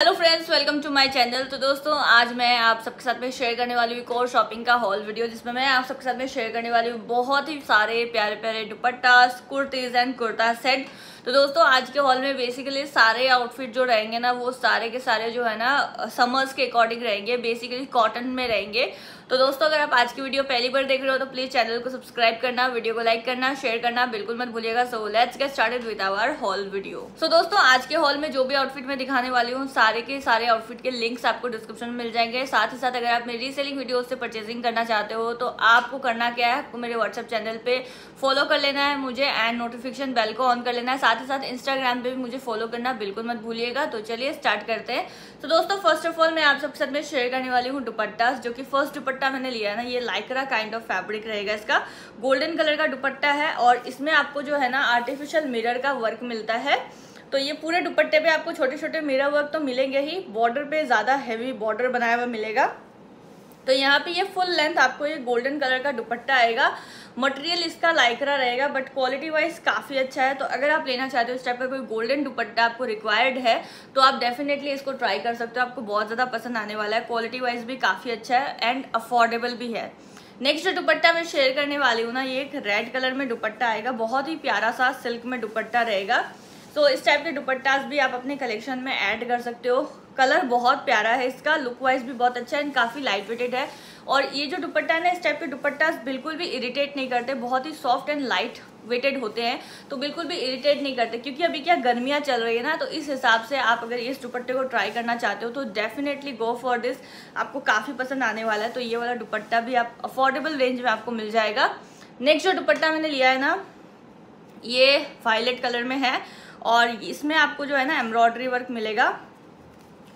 Hello friends welcome to my channel तो दोस्तों, आज मैं आप सबके साथ में शेयर करने वाली हूँ एक और शॉपिंग का हॉल वीडियो जिसमें मैं आप सबके साथ में शेयर करने वाली हूँ बहुत ही सारे प्यारे प्यारे दुपट्टा, कुर्तीज एंड कुर्ता सेट तो दोस्तों, आज के हॉल में बेसिकली सारे आउटफिट जो रहेंगे ना, वो सारे के सारे जो है ना समर्स के अकॉर्डिंग रहेंगे बेसिकली कॉटन में रहेंगे। तो दोस्तों, अगर आप आज की वीडियो पहली बार देख रहे हो तो प्लीज़ चैनल को सब्सक्राइब करना वीडियो को लाइक करना शेयर करना, बिल्कुल मत भूलिएगा। So let's get started with our whole video so दोस्तों, आज के हॉल में जो भी आउटफिट मैं दिखाने वाली हूँ, सारे के सारे आउटफिट के लिंक्स आपको डिस्क्रिप्शन में मिल जाएँगे। साथ ही साथ, अगर आप मेरी रीसेलिंग वीडियो से परचेसिंग करना चाहते हो तो आपको करना क्या है, आपको मेरे व्हाट्सअप चैनल पे फॉलो कर लेना है मुझे एंड नोटिफिकेशन बेल को ऑन कर लेना है। साथ ही साथ इंस्टाग्राम पे भी मुझे फॉलो करना बिल्कुल मत भूलिएगा। तो चलिए स्टार्ट करते हैं। तो दोस्तों फ़र्स्ट ऑफ़ ऑल मैं आप सबके साथ में शेयर करने वाली हूँ दुपट्टा। जो कि फ़र्स्ट दुपट्टा मैंने लिया है ना, ये लाइकरा काइंड ऑफ़ फैब्रिक रहेगा इसका। गोल्डन कलर का दुपट्टा है और इसमें आपको जो है ना आर्टिफिशियल मिरर का वर्क मिलता है। तो ये पूरे दुपट्टे पे आपको छोटे छोटे मिरर वर्क तो मिलेंगे ही। बॉर्डर पे ज़्यादा हैवी बॉर्डर बनाया हुआ मिलेगा। तो यहाँ पे ये फुल लेंथ आपको ये गोल्डन कलर का दुपट्टा आएगा। मटेरियल इसका लाइकरा रहेगा बट क्वालिटी वाइज काफ़ी अच्छा है। तो अगर आप लेना चाहते हो इस टाइप का कोई गोल्डन दुपट्टा आपको रिक्वायर्ड है तो आप डेफिनेटली इसको ट्राई कर सकते हो। आपको बहुत ज़्यादा पसंद आने वाला है। क्वालिटी वाइज भी काफ़ी अच्छा है एंड अफोर्डेबल भी है। नेक्स्ट जो दुपट्टा मैं शेयर करने वाली हूँ ना, ये एक रेड कलर में दुपट्टा आएगा। बहुत ही प्यारा सा सिल्क में दुपट्टा रहेगा। तो इस टाइप के दुपट्टास भी आप अपने कलेक्शन में ऐड कर सकते हो। कलर बहुत प्यारा है इसका लुक वाइज भी बहुत अच्छा है एंड काफ़ी लाइट वेटेड है। और ये जो दुपट्टा है ना, इस टाइप के दुपट्टा बिल्कुल भी इरिटेट नहीं करते, बहुत ही सॉफ्ट एंड लाइट वेटेड होते हैं तो बिल्कुल भी इरिटेट नहीं करते, क्योंकि अभी क्या गर्मियाँ चल रही है ना तो इस हिसाब से आप अगर इस दुपट्टे को ट्राई करना चाहते हो तो डेफिनेटली गो फॉर दिस आपको काफ़ी पसंद आने वाला है तो ये वाला दुपट्टा भी आप अफोर्डेबल रेंज में आपको मिल जाएगा। नेक्स्ट जो दुपट्टा मैंने लिया है ना, ये वायलेट कलर में है, और इसमें आपको जो है ना एम्ब्रॉयडरी वर्क मिलेगा।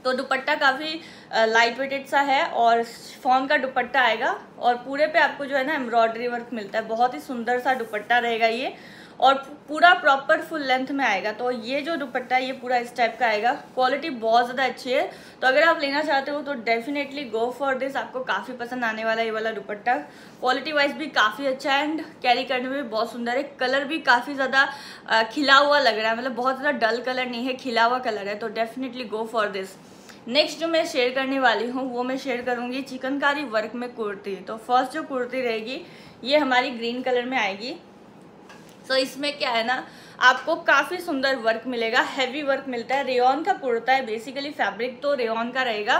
तो दुपट्टा काफ़ी लाइट वेटेड सा है और फॉर्म का दुपट्टा आएगा और पूरे पे आपको जो है ना एम्ब्रॉयडरी वर्क मिलता है। बहुत ही सुंदर सा दुपट्टा रहेगा ये और पूरा प्रॉपर फुल लेंथ में आएगा। तो ये जो दुपट्टा है, ये पूरा इस टाइप का आएगा। क्वालिटी बहुत ज़्यादा अच्छी है। तो अगर आप लेना चाहते हो तो डेफिनेटली गो फॉर दिस आपको काफ़ी पसंद आने वाला ये वाला दुपट्टा। क्वालिटी वाइज भी काफ़ी अच्छा है एंड कैरी करने में भी बहुत सुंदर है। कलर भी काफ़ी ज़्यादा खिला हुआ लग रहा है। मतलब बहुत ज़्यादा डल कलर नहीं है, खिला हुआ कलर है। तो definitely go for this next जो मैं शेयर करने वाली हूँ, वो मैं शेयर करूँगी चिकनकारी वर्क में कुर्ती। तो फ़र्स्ट जो कुर्ती रहेगी, ये हमारी ग्रीन कलर में आएगी। तो इसमें क्या है ना, आपको काफ़ी सुंदर वर्क मिलेगा हैवी वर्क मिलता है। रेयन का कुर्ता है बेसिकली फैब्रिक तो रेयन का रहेगा।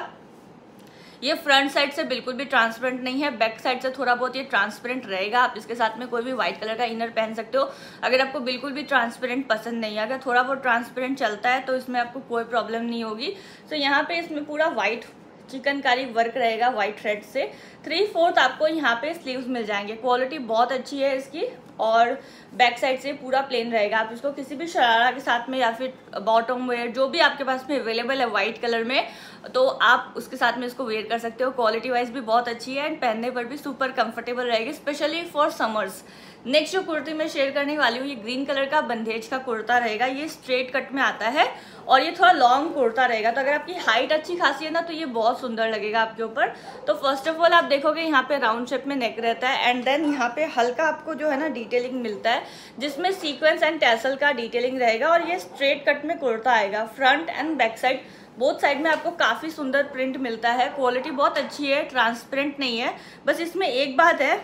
ये फ्रंट साइड से बिल्कुल भी ट्रांसपेरेंट नहीं है बैक साइड से थोड़ा बहुत ये ट्रांसपेरेंट रहेगा। आप इसके साथ में कोई भी व्हाइट कलर का इनर पहन सकते हो। अगर आपको बिल्कुल भी ट्रांसपेरेंट पसंद नहीं है, अगर थोड़ा बहुत ट्रांसपेरेंट चलता है तो इसमें आपको कोई प्रॉब्लम नहीं होगी। तो यहाँ पे इसमें पूरा व्हाइट चिकनकारी वर्क रहेगा व्हाइट थ्रेड से। थ्री फोर्थ आपको यहाँ पे स्लीव्स मिल जाएँगे। क्वालिटी बहुत अच्छी है इसकी और बैक साइड से पूरा प्लेन रहेगा। आप इसको किसी भी शरारा के साथ में या फिर बॉटम वेयर जो भी आपके पास में अवेलेबल है व्हाइट कलर में तो आप उसके साथ में इसको वेयर कर सकते हो। क्वालिटी वाइज भी बहुत अच्छी है एंड पहनने पर भी सुपर कंफर्टेबल रहेगी स्पेशली फॉर समर्स नेक्स्ट जो कुर्ती मैं शेयर करने वाली हूँ, ये ग्रीन कलर का बंदेज का कुर्ता रहेगा, ये स्ट्रेट कट में आता है और ये थोड़ा लॉन्ग कुर्ता रहेगा। तो अगर आपकी हाइट अच्छी खासी है ना तो ये बहुत सुंदर लगेगा आपके ऊपर। तो फ़र्स्ट ऑफ़ ऑल आप देखोगे यहाँ पे राउंड शेप में नेक रहता है एंड देन यहाँ पे हल्का आपको जो है ना डिटेलिंग मिलता है, जिसमें सीक्वेंस एंड टैसल का डिटेलिंग रहेगा और ये स्ट्रेट कट में कुर्ता आएगा। Front and back side both side में आपको काफ़ी सुंदर प्रिंट मिलता है। क्वालिटी बहुत अच्छी है ट्रांसपेरेंट नहीं है। बस इसमें एक बात है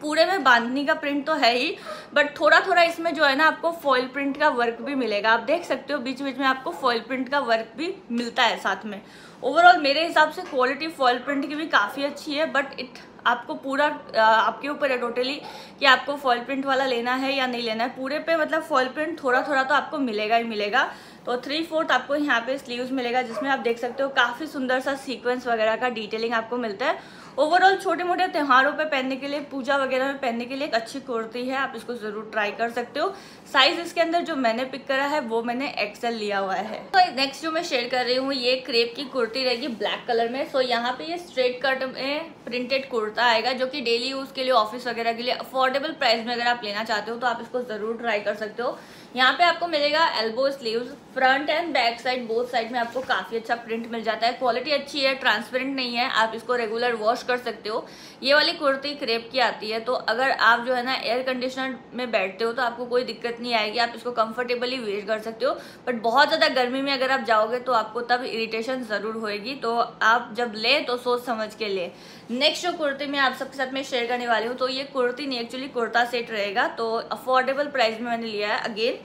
पूरे में बांधनी का प्रिंट तो है ही बट थोड़ा थोड़ा इसमें जो है ना आपको फॉइल प्रिंट का वर्क भी मिलेगा। आप देख सकते हो बीच बीच में आपको फॉइल प्रिंट का वर्क भी मिलता है साथ में। ओवरऑल मेरे हिसाब से क्वालिटी फॉइल प्रिंट की भी काफ़ी अच्छी है बट इट आपको पूरा आपके ऊपर है टोटली कि आपको फॉइल प्रिंट वाला लेना है या नहीं लेना है। पूरे पे मतलब फॉइल प्रिंट थोड़ा थोड़ा तो आपको मिलेगा ही मिलेगा। तो थ्री फोर्थ आपको यहाँ पे स्लीव्स मिलेगा, जिसमें आप देख सकते हो काफ़ी सुंदर सा सीक्वेंस वगैरह का डिटेलिंग आपको मिलता है। ओवरऑल छोटे मोटे त्योहारों पे पहनने के लिए, पूजा वगैरह में पहनने के लिए एक अच्छी कुर्ती है, आप इसको ज़रूर ट्राई कर सकते हो। साइज़ इसके अंदर जो मैंने पिक करा है, वो मैंने एक्सेल लिया हुआ है। तो नेक्स्ट जो मैं शेयर कर रही हूँ, ये क्रेप की कुर्ती रहेगी ब्लैक कलर में। सो यहाँ पे ये स्ट्रेट कट में प्रिंटेड कुर्ता आएगा, जो कि डेली यूज़ के लिए ऑफ़िस वगैरह के लिए अफोर्डेबल प्राइस में अगर आप लेना चाहते हो तो आप इसको ज़रूर ट्राई कर सकते हो। यहाँ पे आपको मिलेगा elbow sleeves front and back side both side में आपको काफ़ी अच्छा प्रिंट मिल जाता है। क्वालिटी अच्छी है ट्रांसपेरेंट नहीं है, आप इसको रेगुलर वॉश कर सकते हो। ये वाली कुर्ती क्रेप की आती है तो अगर आप जो है ना एयर कंडीशनर में बैठते हो तो आपको कोई दिक्कत नहीं आएगी, आप इसको कंफर्टेबली वेयर कर सकते हो। बट बहुत ज़्यादा गर्मी में अगर आप जाओगे तो आपको तब इरिटेशन ज़रूर होएगी। तो आप जब ले तो सोच समझ के ले। नेक्स्ट जो कुर्ती मैं आप सबके साथ में शेयर करने वाली हूँ तो ये कुर्ती नहीं एक्चुअली कुर्ता सेट रहेगा। तो अफोर्डेबल प्राइस में मैंने लिया है अगेन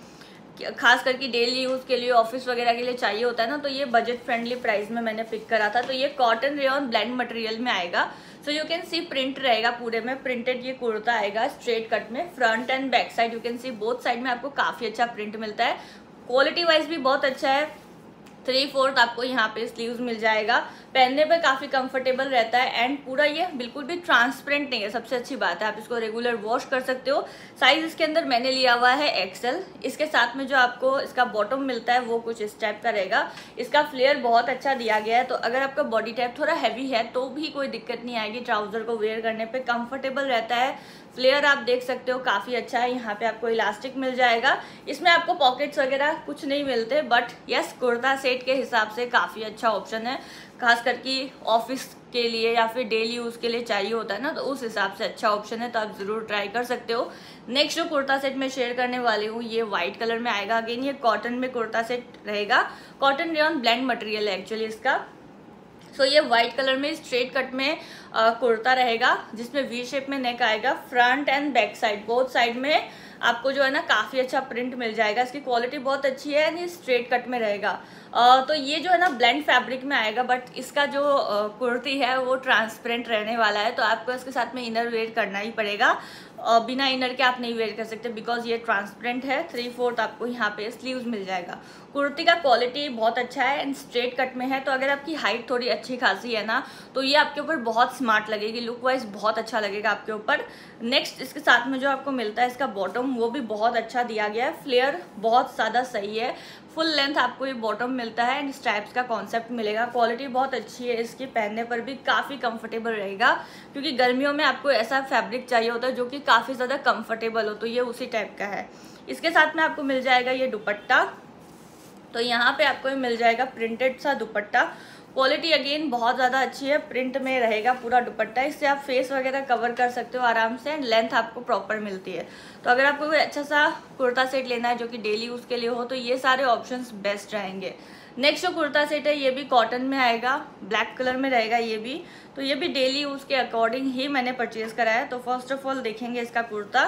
खास करके डेली यूज़ के लिए ऑफ़िस वगैरह के लिए चाहिए होता है ना तो ये बजट फ्रेंडली प्राइस में मैंने पिक करा था। तो ये कॉटन रेन ब्लैंड मटेरियल में आएगा। So you can see print रहेगा पूरे में। प्रिंटेड ये कुर्ता आएगा स्ट्रेट कट में। Front and back side you can see both side में आपको काफ़ी अच्छा प्रिंट मिलता है। क्वालिटी वाइज भी बहुत अच्छा है। थ्री फोर्थ आपको यहाँ पे स्लीव्स मिल जाएगा। पहनने पर काफ़ी कंफर्टेबल रहता है एंड पूरा ये बिल्कुल भी ट्रांसपेरेंट नहीं है। सबसे अच्छी बात है, आप इसको रेगुलर वॉश कर सकते हो। साइज़ इसके अंदर मैंने लिया हुआ है एक्सेल इसके साथ में जो आपको इसका बॉटम मिलता है, वो कुछ इस टाइप का रहेगा। इसका फ्लेयर बहुत अच्छा दिया गया है तो अगर आपका बॉडी टाइप थोड़ा हैवी है तो भी कोई दिक्कत नहीं आएगी। ट्राउज़र को वेयर करने पर कंफर्टेबल रहता है। फ्लेयर आप देख सकते हो, काफ़ी अच्छा है। यहाँ पे आपको इलास्टिक मिल जाएगा। इसमें आपको पॉकेट्स वगैरह कुछ नहीं मिलते बट यस कुर्ता सेट के हिसाब से काफ़ी अच्छा ऑप्शन है। खास करके ऑफ़िस के लिए या फिर डेली यूज़ के लिए चाहिए होता है ना तो उस हिसाब से अच्छा ऑप्शन है तो आप ज़रूर ट्राई कर सकते हो। नेक्स्ट जो कुर्ता सेट मैं शेयर करने वाली हूँ, ये व्हाइट कलर में आएगा। अगेन ये कॉटन में कुर्ता सेट रहेगा। कॉटन रेन ब्लैंड मटेरियल है एक्चुअली इसका। सो ये व्हाइट कलर में स्ट्रेट कट में कुर्ता रहेगा जिसमें वी शेप में नेक आएगा front and back side both side में आपको जो है ना काफ़ी अच्छा प्रिंट मिल जाएगा। इसकी क्वालिटी बहुत अच्छी है एंड ये स्ट्रेट कट में रहेगा। Uh, तो ये जो है ना ब्लेंड फैब्रिक में आएगा बट इसका जो कुर्ती है वो ट्रांसपेरेंट रहने वाला है तो आपको इसके साथ में इनर वेयर करना ही पड़ेगा। बिना इनर के आप नहीं वेयर कर सकते बिकॉज़ ये ट्रांसपेरेंट है थ्री फोर्थ आपको यहाँ पे स्लीव्स मिल जाएगा। कुर्ती का क्वालिटी बहुत अच्छा है एंड स्ट्रेट कट में है तो अगर आपकी हाइट थोड़ी अच्छी खासी है ना तो ये आपके ऊपर बहुत स्मार्ट लगेगी लुक वाइज बहुत अच्छा लगेगा आपके ऊपर। नेक्स्ट इसके साथ में जो आपको मिलता है इसका बॉटम वो भी बहुत अच्छा दिया गया है फ्लेयर बहुत ज़्यादा सही है। फुल लेंथ आपको ये बॉटम मिलता है एंड स्ट्राइप्स का कॉन्सेप्ट मिलेगा। क्वालिटी बहुत अच्छी है इसकी पहनने पर भी, काफ़ी कंफर्टेबल रहेगा। क्योंकि गर्मियों में आपको ऐसा फैब्रिक चाहिए होता है जो कि काफ़ी ज़्यादा कंफर्टेबल हो तो ये उसी टाइप का है। इसके साथ में आपको मिल जाएगा ये दुपट्टा। तो यहाँ पे आपको मिल जाएगा प्रिंटेड सा दुपट्टा। क्वालिटी अगेन बहुत ज़्यादा अच्छी है। प्रिंट में रहेगा पूरा दुपट्टा। इससे आप फेस वगैरह कवर कर सकते हो आराम से एंड लेंथ आपको प्रॉपर मिलती है। तो अगर आपको कोई अच्छा सा कुर्ता सेट लेना है जो कि डेली यूज़ के लिए हो तो ये सारे ऑप्शंस बेस्ट रहेंगे। नेक्स्ट जो कुर्ता सेट है, ये भी कॉटन में आएगा। ब्लैक कलर में रहेगा ये भी। तो ये भी डेली यूज़ के अकॉर्डिंग ही मैंने परचेज़ करा है। तो फ़र्स्ट ऑफ़ ऑल देखेंगे इसका कुर्ता।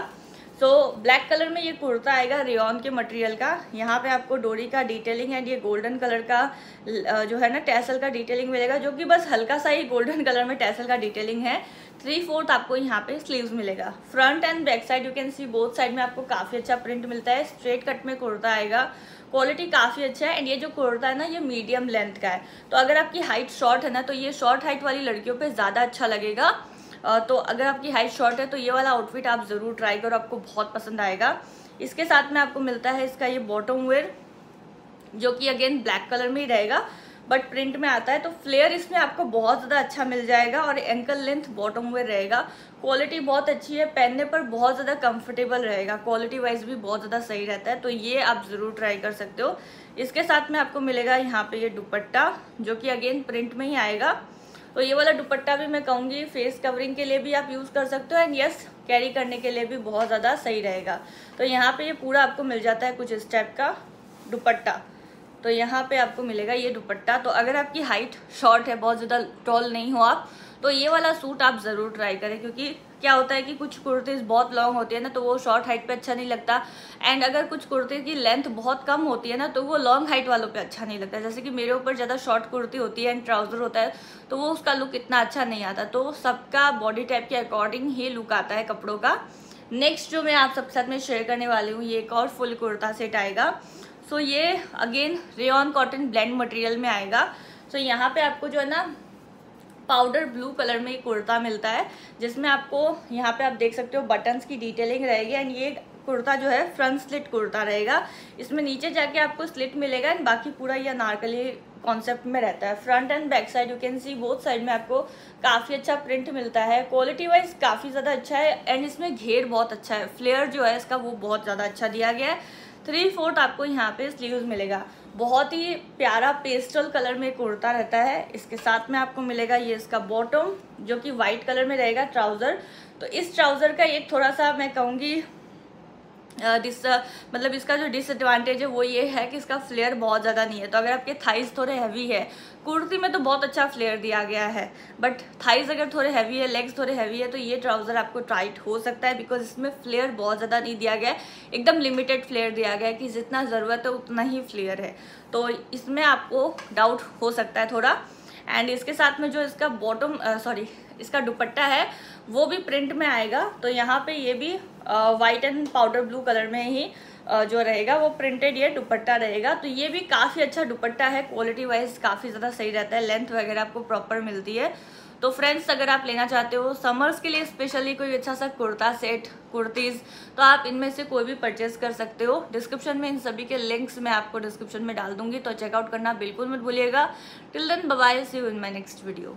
सो ब्लैक कलर में ये कुर्ता आएगा रेन के मटेरियल का। यहाँ पे आपको डोरी का डिटेलिंग एंड ये गोल्डन कलर का जो है ना टैसल का डिटेलिंग मिलेगा, जो कि बस हल्का सा ही गोल्डन कलर में टैसल का डिटेलिंग है। थ्री फोर्थ आपको यहाँ पे स्लीव्स मिलेगा। Front and back side you can see both side में आपको काफ़ी अच्छा प्रिंट मिलता है। स्ट्रेट कट में कुर्ता आएगा। क्वालिटी काफ़ी अच्छा है एंड ये जो कुर्ता है ना, ये मीडियम लेंथ का है। तो अगर आपकी हाइट शॉर्ट है ना तो ये शॉर्ट हाइट वाली लड़कियों पे ज़्यादा अच्छा लगेगा। तो अगर आपकी हाइट शॉर्ट है तो ये वाला आउटफिट आप ज़रूर ट्राई करो, आपको बहुत पसंद आएगा। इसके साथ में आपको मिलता है इसका ये बॉटम वेयर जो कि अगेन ब्लैक कलर में ही रहेगा बट प्रिंट में आता है तो फ्लेयर इसमें आपको बहुत ज़्यादा अच्छा मिल जाएगा और एंकल लेंथ बॉटम वेयर रहेगा। क्वालिटी बहुत अच्छी है, पहनने पर बहुत ज़्यादा कंफर्टेबल रहेगा। क्वालिटी वाइज भी बहुत ज़्यादा सही रहता है तो ये आप ज़रूर ट्राई कर सकते हो। इसके साथ में आपको मिलेगा यहाँ पे ये दुपट्टा, जो कि अगेन प्रिंट में ही आएगा। तो ये वाला दुपट्टा भी मैं कहूँगी फेस कवरिंग के लिए भी आप यूज़ कर सकते हो एंड यस कैरी करने के लिए भी बहुत ज़्यादा सही रहेगा। तो यहाँ पे ये पूरा आपको मिल जाता है कुछ इस टाइप का दुपट्टा। तो यहाँ पे आपको मिलेगा ये दुपट्टा। तो अगर आपकी हाइट शॉर्ट है, बहुत ज़्यादा टॉल नहीं हो आप तो ये वाला सूट आप ज़रूर ट्राई करें, क्योंकि क्या होता है कि कुछ कुर्तीज़ बहुत लॉन्ग होती है ना तो वो शॉर्ट हाइट पे अच्छा नहीं लगता। एंड अगर कुछ कुर्ती की लेंथ बहुत कम होती है ना तो वो लॉन्ग हाइट वालों पे अच्छा नहीं लगता। जैसे कि मेरे ऊपर ज़्यादा शॉर्ट कुर्ती होती है एंड ट्राउज़र होता है तो वो उसका लुक इतना अच्छा नहीं आता। तो सबका बॉडी टाइप के अकॉर्डिंग ही लुक आता है कपड़ों का। नेक्स्ट जो मैं आप सबके साथ में शेयर करने वाली हूँ, ये एक और फुल कुर्ता सेट आएगा। सो ये again rayon cotton blend material में आएगा। सो यहाँ पे आपको जो है ना पाउडर ब्लू कलर में कुर्ता मिलता है, जिसमें आपको यहाँ पे आप देख सकते हो बटन्स की डिटेलिंग रहेगी एंड ये कुर्ता जो है फ्रंट स्लिट कुर्ता रहेगा। इसमें नीचे जाके आपको स्लिट मिलेगा एंड बाकी पूरा ये अनारकली कॉन्सेप्ट में रहता है। Front and back side you can see both side में आपको काफ़ी अच्छा प्रिंट मिलता है। क्वालिटी वाइज काफ़ी ज़्यादा अच्छा है एंड इसमें घेर बहुत अच्छा है। फ्लेयर जो है इसका वो बहुत ज़्यादा अच्छा दिया गया है। थ्री फोर्थ आपको यहाँ पे स्लीव्स मिलेगा। बहुत ही प्यारा पेस्टल कलर में कुर्ता रहता है। इसके साथ में आपको मिलेगा ये इसका बॉटम जो कि वाइट कलर में रहेगा ट्राउज़र तो इस ट्राउज़र का एक थोड़ा सा मैं कहूँगी डिस मतलब इसका जो डिसएडवांटेज है वो ये है कि इसका फ्लेयर बहुत ज़्यादा नहीं है। तो अगर आपके थाइज थोड़े हैवी है, कुर्ती में तो बहुत अच्छा फ्लेयर दिया गया है बट थाइज अगर थोड़े हैवी है लेग्स थोड़े हैवी है तो ये ट्राउज़र आपको टाइट हो सकता है बिकॉज़ इसमें फ्लेयर बहुत ज़्यादा नहीं दिया गया एकदम लिमिटेड फ्लेयर दिया गया है कि जितना ज़रूरत है उतना ही फ्लेयर है। तो इसमें आपको डाउट हो सकता है थोड़ा। एंड इसके साथ में जो इसका बॉटम सॉरी इसका दुपट्टा है, वो भी प्रिंट में आएगा। तो यहाँ पे ये भी white and powder blue colour में ही जो रहेगा, वो प्रिंटेड ये दुपट्टा रहेगा। तो ये भी काफ़ी अच्छा दुपट्टा है क्वालिटी वाइज काफ़ी ज़्यादा सही रहता है लेंथ वगैरह आपको प्रॉपर मिलती है। तो फ्रेंड्स अगर आप लेना चाहते हो समर्स के लिए स्पेशली कोई अच्छा सा कुर्ता सेट कुर्तीज़ तो आप इनमें से कोई भी परचेज कर सकते हो। डिस्क्रिप्शन में इन सभी के लिंक्स मैं आपको डिस्क्रिप्शन में डाल दूँगी तो चेकआउट करना बिल्कुल मत भूलिएगा। Till then bye see you in my next video